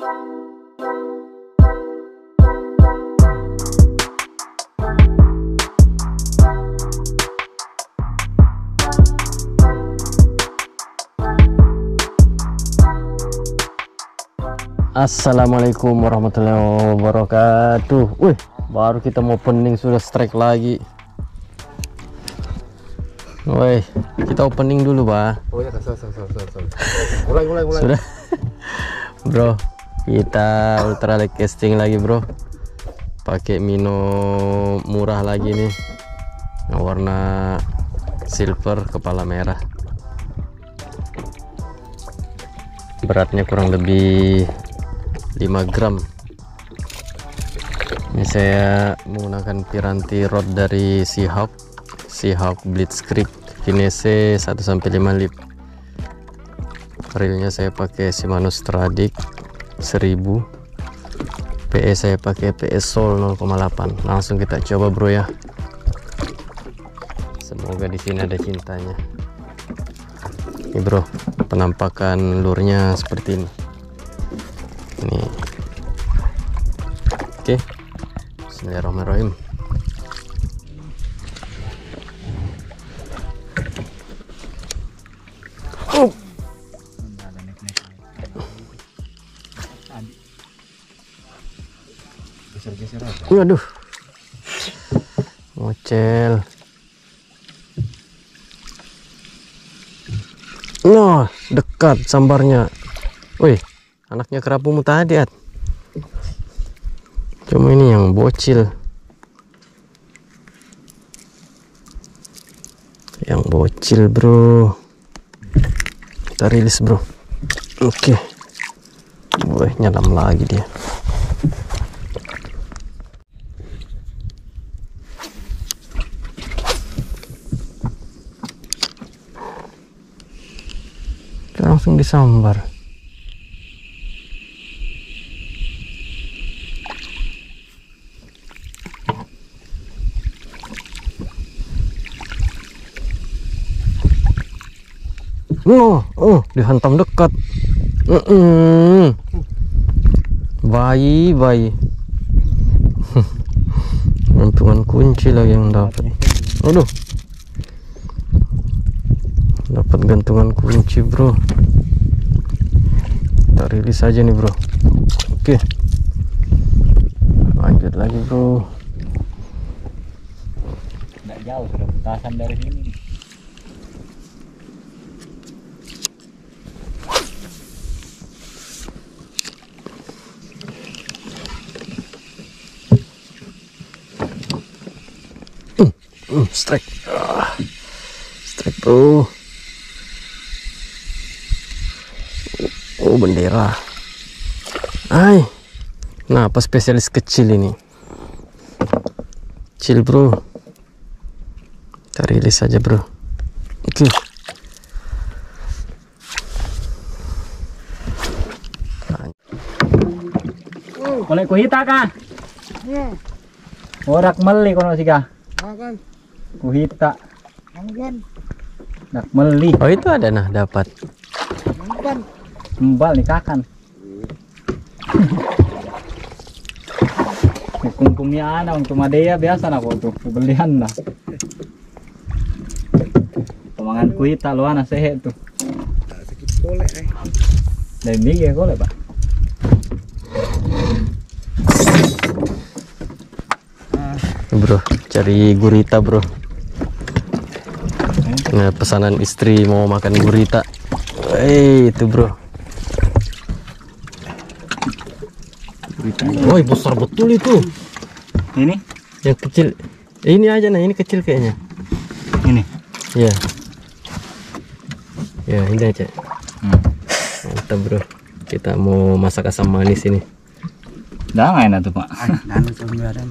Assalamualaikum warahmatullahi wabarakatuh. Wih baru kita mau opening sudah strike lagi. Woi kita opening dulu bah Oh ya, sorry, sorry, sorry, sorry. Mulai, mulai, mulai. Sudah. Bro kita ultralight casting lagi bro. Pakai mino murah lagi nih. Warna silver kepala merah. Beratnya kurang lebih 5 gram. Ini saya menggunakan piranti rod dari Seahawk. Seahawk Blitzkrieg. Finesse 1 sampai 5 lip. Reelnya saya pakai Shimano Stradic 1000 PS saya pakai PS Soul 0,8 langsung kita coba bro ya. Semoga di sini ada cintanya. Ini bro penampakan lurnya seperti ini. Ini. Oke. Bismillahirrahmanirrahim Waduh. Mocel. Noh, dekat sambarnya. Wih, anaknya kerapumu tadi, At. Cuma ini yang bocil. Yang bocil, Bro. Kita rilis, Bro. Oke. Wih, nyelam lagi dia. Langsung disambar No, oh, dihantam dekat. Mm -mm. Bayi, bayi. Gantungan kunci lagi yang dapat. Aduh. Dapat gantungan kunci, Bro. Kita rilis aja nih, Bro. Oke. Lanjut lagi, Bro. Tidak jauh sudah bentasan dari sini. Hmm, strike. Ah. Strike, Bro. Bendera. Ay. Nah, apa spesialis kecil ini? Kecil, Bro. Kita rilis aja, Bro. Oke. Boleh kuhita kah? Iya, Orak meli kono sih kah? makan. Kuhita. Makan. Dak meli. Oh, itu ada nah dapat. Makan. Kembal nih kakan. Kungkungnya ana untuk madea biasa na ko tuh pembelian lah. Pemangan kuhita lu ana sehe tuh. Sakit boleh eh. Dan bigi ko pak. Bro, cari gurita, Bro. Nah, pesanan istri mau makan gurita. Eh, itu, Bro. Woi, besar betul itu. Ini Yang kecil. Eh, ini aja nah, ini kecil kayaknya. ini. Ya. Ya, ini aja. Hmm. Mantap, Bro. Kita mau masak asam manis ini. Dah nggak enak tuh pak. Dan sembilan.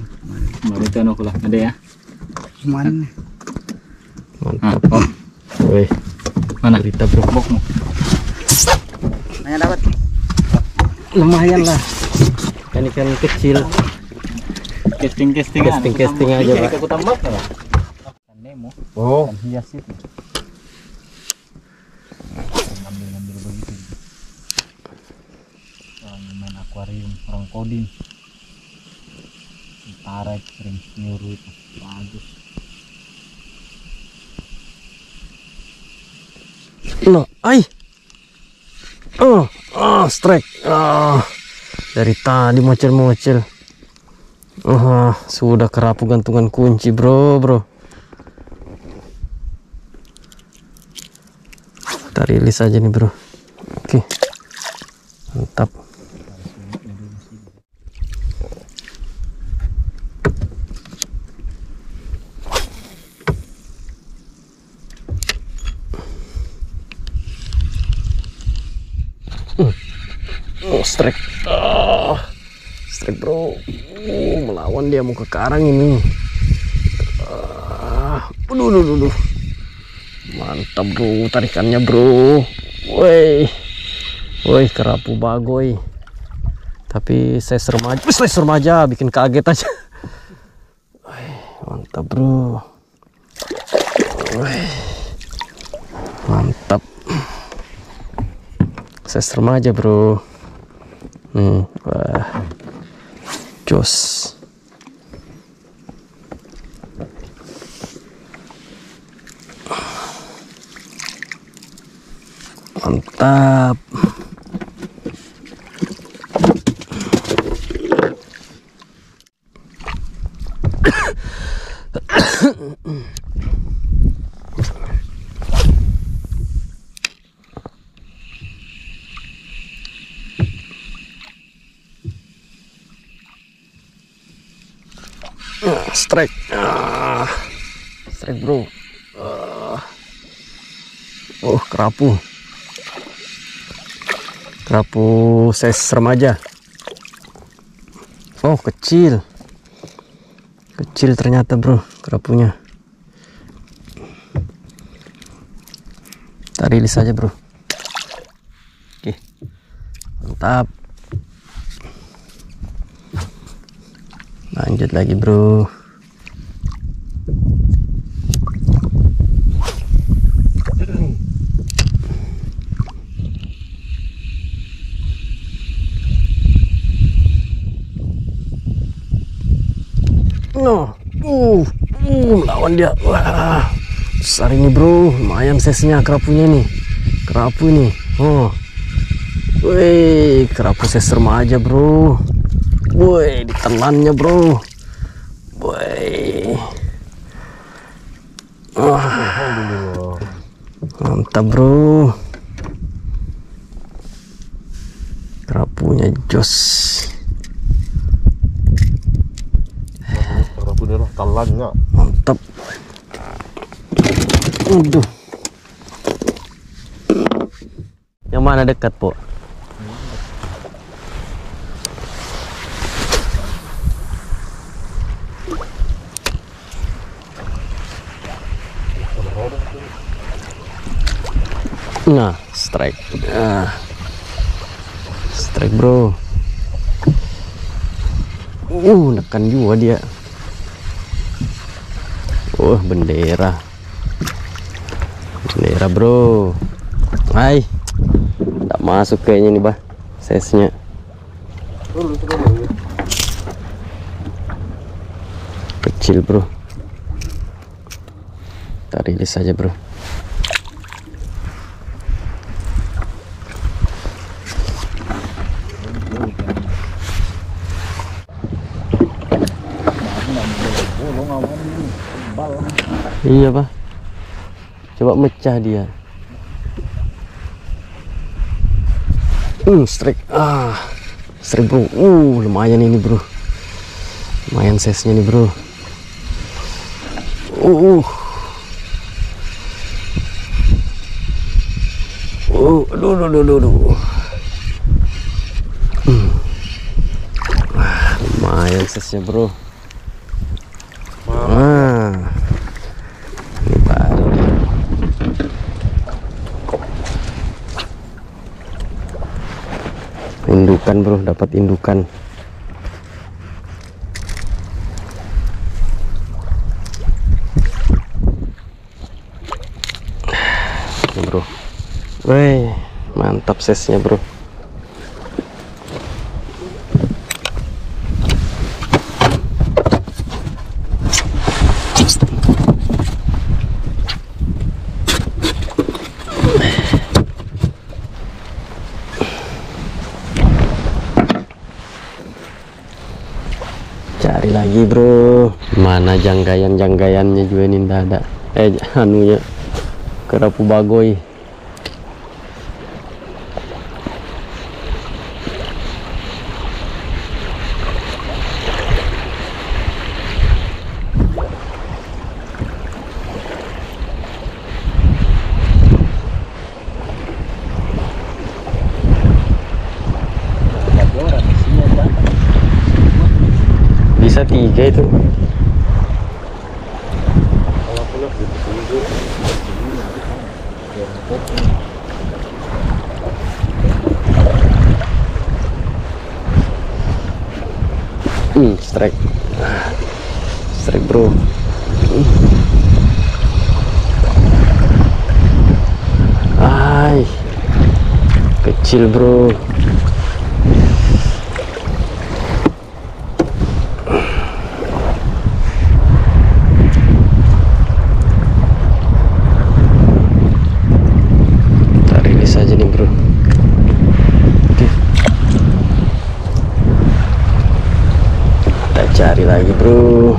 Baru itu anu lah ada ya. Cuman Ah, Mantap. oh, Woi, mana? gurita, Bro. Bokmu. hanya dapat. Lumayan lah. Kan ikan kecil. Casting casting Casting- casting aja, Pak. Aku tambah lah. Nemo. Oh, Kan hias itu. Ngambil ngambil begitu. Orang main akuarium orang kodin utara sering nyuruh itu bagus No, ay. Oh, ah, strike. Ah. Dari tadi mocel-mocel. Ah, sudah kerapu gantungan kunci, Bro, Bro. Kita rilis aja nih, Bro. Oke. Mantap. Oh, strike. Ah, strike bro. Uh, melawan dia mau ke karang ini. Ah, aduh, aduh, aduh. Mantap bro, tarikannya bro. Woi, woi kerapu bagoy. Tapi saya remaja, saya remaja bikin kaget aja. Woi, mantap bro. Woi, mantap. Saya remaja bro. Hmm, wah. Jos. Mantap. Ah, strike. Ah, strike bro. Ah. Oh kerapu. Kerapu size remaja. Oh kecil. Kecil ternyata bro kerapunya. Kita rilis aja bro. Oke. Mantap. Lanjut lagi bro. No, uh, uh, melawan dia. Wah, besar ini bro, lumayan size-nya kerapunya nih. Kerapu ini. Oh, wih, kerapu size remaja bro. Woi, ditelannya bro. Woi. Wah, mantap bro. Kerapunya jos. Kerapu dia lah, talannya. Mantap. Aduh. Yang mana dekat, Po? Nah, strike. Nah. Strike, Bro. Uh, nekan juga dia. Oh, bendera. Bendera, Bro. Hai. Tak masuk kayaknya nih, Bah. Size-nya. Kecil, Bro. Kita rilis aja, Bro. Iya, Pak. Coba mecah dia. Hmm, strike. Ah. Strike, Bro. Uh, lumayan ini, Bro. Lumayan size-nya nih, Bro. Uh. Uh, aduh, aduh, aduh, aduh, aduh. Hmm. Ah, lumayan size-nya, Bro. Ah. Ini baru. Indukan bro, dapat indukan. Bro. Weh, mantap size-nya bro. Cari lagi bro. Mana janggayan janggayannya juga ini ndak ada eh anunya kerapu bagoy tiga itu Hmm, strike. Strike, bro. Ay. Kecil, bro. Kita rilis aja nih, bro. Oke. Kita cari lagi, bro.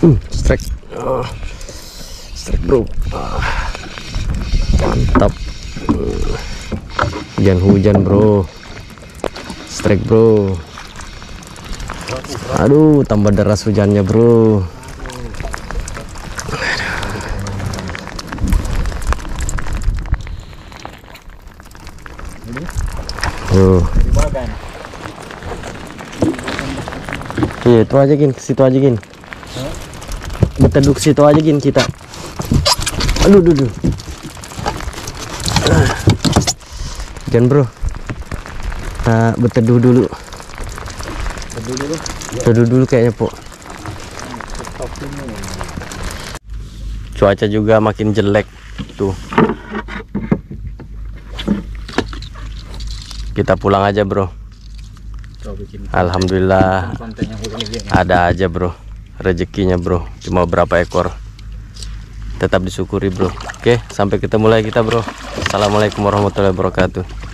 Hmm, strike. Ah, strike bro. Ah, mantap. Hmm. Hujan-hujan bro. Strike bro. Aduh, tambah deras hujannya bro. Tuh. Iya, itu aja gin, situ aja gin. Berteduh ke situ aja gin kita. Aduh, aduh. Jangan bro. Kita berteduh dulu. Berteduh dulu kayaknya po. Cuaca juga makin jelek tuh. Kita pulang aja bro. Alhamdulillah lagi ada aja bro rezekinya bro cuma berapa ekor tetap disyukuri bro. Oke sampai ketemu lagi kita bro. Assalamualaikum warahmatullahi wabarakatuh